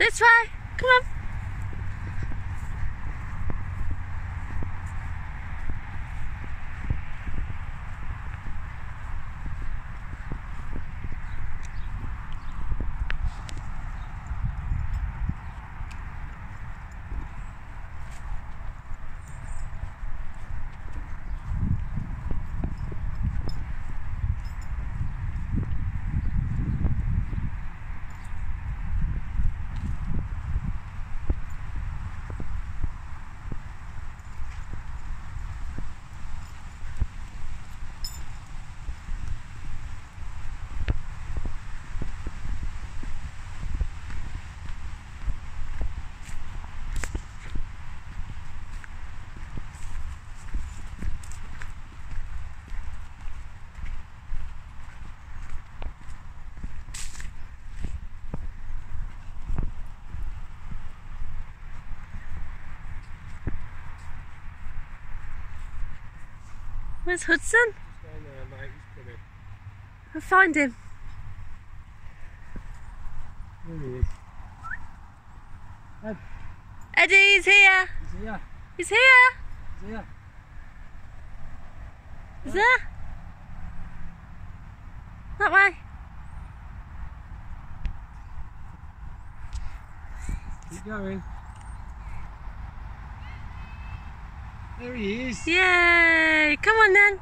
This way. Come on. Where's Hudson? He's down there, mate. He's coming. I'll find him. There he is. Eddy's here. He's here. He's here. He's here. Is there? That way. Keep going. There he is. Yay! Come on then.